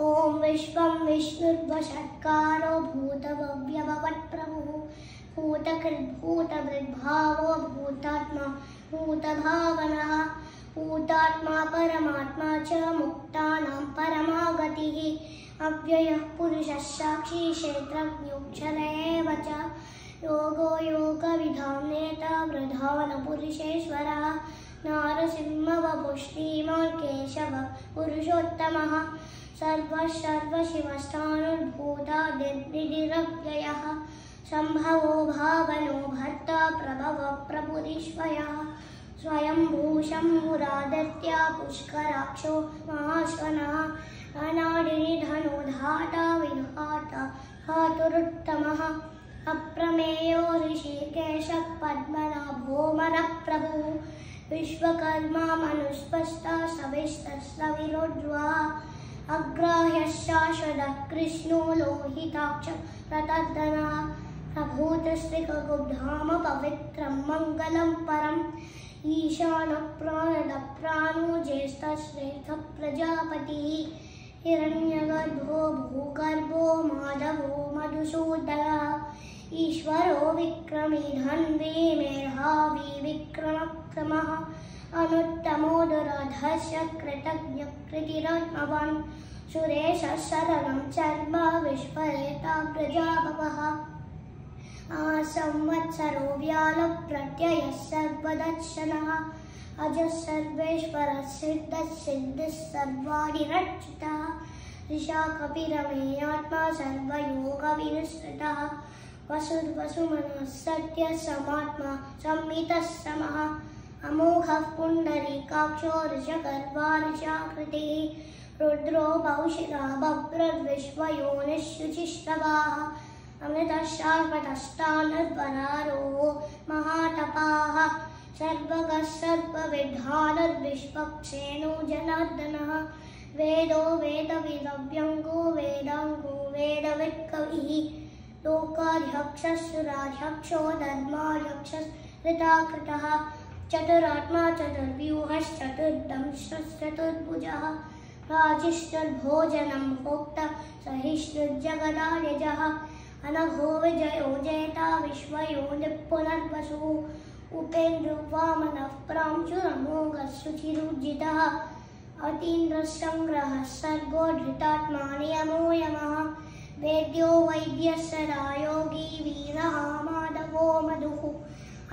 ॐ विश्वं विष्णुर्वषट्कारो भूतभव्यभवत्प्रभुः। भूतकृद्भूतवृद्भावो भूतात्मा भूतभावनः। भूतात्मा परमात्मा च मुक्तानां परमा गतिः अव्ययः पुरुषः साक्षी क्षेत्रज्ञोक्षर एव च। योगो योगविधानेता प्रधानपुरुषेश्वरः नारसिंहवपुष्टिमान् केशव पुरुषोत्तमः। सर्वः सर्वशिवस्थानुर्भूतादिर्निरव्ययः सम्भवो भावनो भर्ता प्रभवः प्रभुरीश्वयः स्वयम्भूशम्भुरादत्या पुष्कराक्षो महाश्वनः अनाडिनिधनो धाता विधाता। धातुरुत्तमः अप्रमेयो ऋषिकेशः पद्मनाभोमरप्रभुः विश्वकर्मा मनुष्पस्ता सविस्तस्रविरोज्वा। अग्राह्यः शाश्वतः कृष्णो लोहिताक्ष प्रतर्दना प्रभूतस्त्रिकगुब्धाम पवित्रं मङ्गलं परम्। ईशानप्राणदप्राणो ज्येष्ठश्रेष्ठः प्रजापतिः हिरण्यगर्भो भूगर्भो माधवो मधुसूदनः। ईश्वरो विक्रमी धन्वी मेधावी विक्रमक्रमः अनुत्तमो दुरधस्य कृतज्ञकृतिरत्मवान् सुरेशः चर्म विश्वरेता प्रजापवः। संवत्सरो व्यालप्रत्ययः सर्वदर्शनः। अजः सर्वेश्वरः सिद्धिः सर्वाणिरक्षितः ऋषा कपिरमेयात्मा वसुर्वसुमनः सत्यः संहितः समः। अमोघः पुण्डरीकाक्षो ऋषगर्वा ऋषाकृतिः रुद्रो बहुशिरा बभ्रद्विश्वयोनिः अमृतशार्पतष्टानुर्वरारो महातपाः सर्वगः सर्वविधानर्विश्वक्षेणो जनार्दनः वेदो वेदविदव्यङ्गो वेदाङ्गो वेदवित्कविः लोकाध्यक्षस्सुराध्यक्षो धर्माध्यक्षस्तृताकृतः चतुरात्मा चतुर्व्यूहश्चतुर्दंश्चतुर्भुजः राजिष्ठुर्भोजनं भोक्ता सहिष्णुर्जगदायजः अनघो विजयो जयता विश्वयो निपुनर्वसुः। उपेन्द्रवामनः प्रांशुरमोघः सुचिरुज्जितः अतीन्द्रसङ्ग्रहः सर्गो धृतात्मा नियमो यमः। वेद्यो वैद्यस्य रायोगी वीरः माधवो मधुः।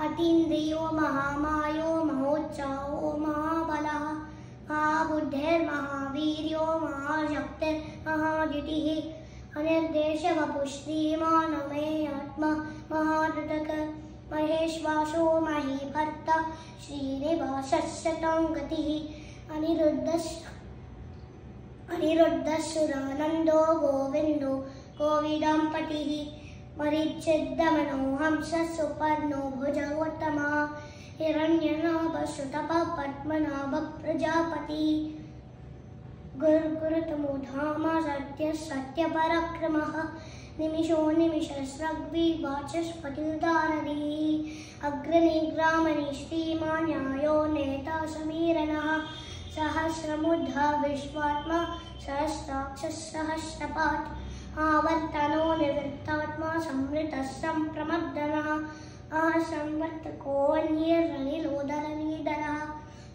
अतीन्द्रियो महामायो महोत्साहो महाबलः। महाबुद्धिर्महावीर्यो महाशक्तिर्महाद्युतिः अनिर्देशवपुश्रीमानमे आत्मा महादृतक महेश्वासो महीभर्ता श्रीनिवासस्य गतिः। अनिरुद्धस्य अनिरुद्धसुरानन्दो गोविन्दो गोविदाम्पतिः मरिच्छिद्दमनो हंसः सुपर्णो भुजगोत्तमः हिरण्यनाभश्रुतपः पद्मनाभ प्रजापति गुरुगुरुतमो धाम सत्यः सत्यपराक्रमः निमिषो निमिषस्रग्विवाचस्पतिर्दारदिः अग्रनिग्रामणि श्रीमान्यायो नेता समीरणः सहस्रमुद्धा विश्वात्मा सहस्राक्षः सहस्रपात् आवर्तनो निवृत्तात्मा संवृतः सम्प्रमर्दनः आसंवर्तकोऽन्यरणिलोदरनीडरः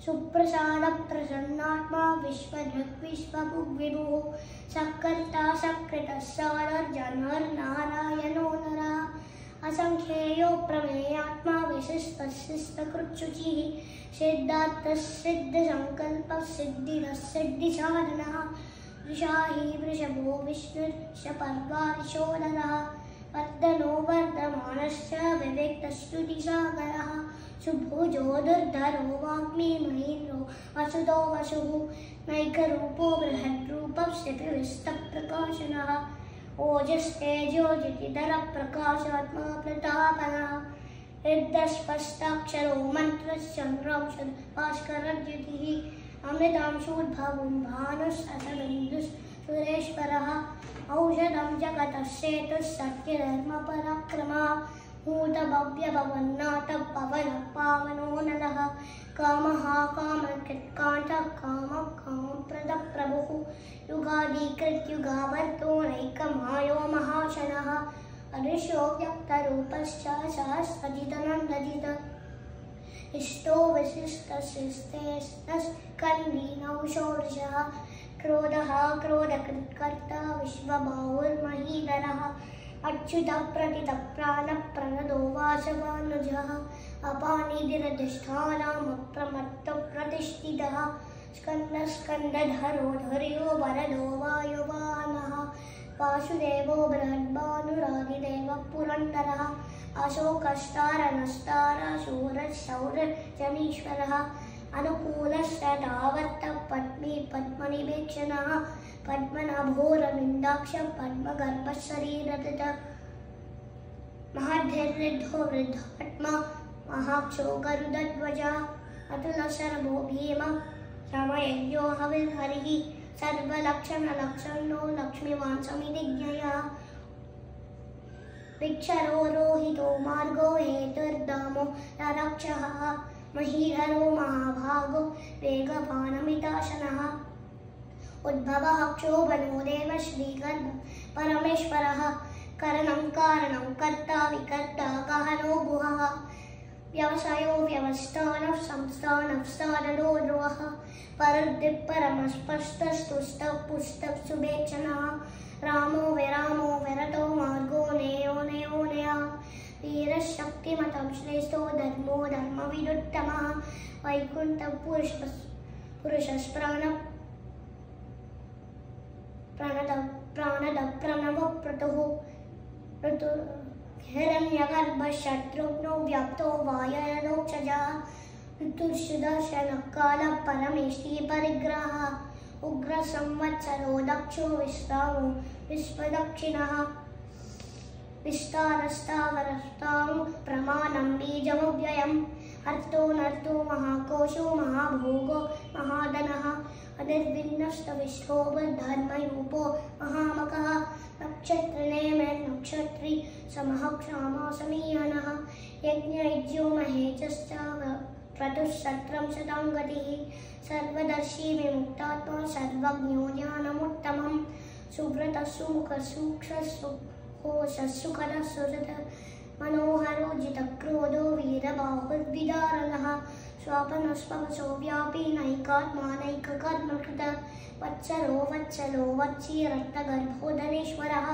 सुप्रसादप्रसन्नात्मा विश्वदृग्विश्वभुग्विभुः सक्कर्ता सकृतः सारर्जनर्नारायणो नरः। असङ्ख्येयो प्रमेयात्मा विशिष्टशिष्टकृच्छुचिः। सिद्धार्थः सिद्धसङ्कल्पः सिद्धिरः सिद्धिसाधनः वृषाहि वृषभो विष्णुर्षपर्वारिशोदरः वर्धनो वर्धमानश्च विवेक्तस्तुतिसागरः। सुभुजो दुर्धरो वाग्मी महेन्द्रो वसुतो वसुः, नैकरूपो बृहद्रूपः शिपिविस्तप्रकाशनः ओजस्तेजोजितिधरप्रकाशात्मा प्रतापनः हृदस्पष्टाक्षरो मन्त्रश्चन्द्रांशद भास्करद्युतिः अमृतांशोद्भवं भानुससबिन्दुः सुरेश्वरः, औषधं जगतः सेतुः सत्यधर्मपराक्रमः हूतभव्यभवन्नाथ पवनः पावनो नलः। कामः कामकृत्कान्तः कामः कामप्रदप्रभुः युगादिकृत्युगावर्तो नैकमायो महाशनः। अदृशो व्यक्तरूपश्च सहस्रजितनन्दजित इष्टो विशिष्टशिस्तेस्तस्कन्धीनौ षोडशः क्रोधः क्रोधकृत्कर्ता विश्वबाहुर्महीधरः अच्युतप्रतितप्राणप्रणदो वासवानुजः अपानिधिरधिष्ठानामप्रमत्तप्रतिष्ठितः स्कन्दस्कन्दधरो धर्यो वरदो वायुवानः। वासुदेवो बृहद्भानुरादिदेवः पुरन्दरः अशोकस्तारनस्तारशूरशौरजनीश्वरः अनुकूलश्च तावत्त पद्मी पद्मनिवेक्षणः पद्मनाभोरविन्दाक्ष पद्मगर्भशरीरकृत महद्धिर्वृद्धो वृद्धात्मा महाक्षो गरुडध्वजा अतुलशरभो भीम श्रमयज्ञो हविर्हरिः वृक्षरोहितो मार्गो हेतुर्दामो रक्षः महीधरो महाभागो वेगपानमिताशनः। उद्भवः क्षोभनो देव श्रीगर्भ परमेश्वरः। करणं कारणं कर्ता विकर्ता व्यवस्थानः संस्थानः साधनो द्रोहः परद्दिक्परमस्पष्टस्तुष्टः पुष्टः शुभेच्छनः रामो विरामो विरतो मार्गो नेयो नेयो नया। वीरशक्तिमतं श्रेष्ठो धर्मो धर्मविदुत्तमः वैकुण्ठपुरुष पुरुषस्प्राण प्रणद प्राणद प्रणवप्रतुः ऋतु हिरण्यगर्भशत्रुघ्नो व्यक्तो वायनोक्षजा ऋतुर्षुदर्शनकालः परमेष्टि परिग्रहः उग्रसंवत्सरो दक्षो विश्रामो। विश्वदक्षिणः। विस्तारस्तावरस्तां प्रमाणं बीजमव्ययम् अर्थो नर्तो महाकोशो महाभोगो महाधनः अनिर्विन्नस्तविष्ठो धर्मयूपो महामकः। नक्षत्री समः क्षामा समीहनः यज्ञयज्ञो महेजश्च क्रतुःसत्रं शतं गतिः। सर्वदर्शी विमुक्तात्मा सर्वज्ञो ज्ञानमुत्तमं सुव्रतः कोशसुखदः सुहृद मनोहरो जितक्रोधो वीरबाहुर्विदारणः स्वापनस्वसो व्यापी नैकात्मानैककर्मकृत वत्सरो वत्सलो वत्सीरक्तगर्भोदनेश्वरः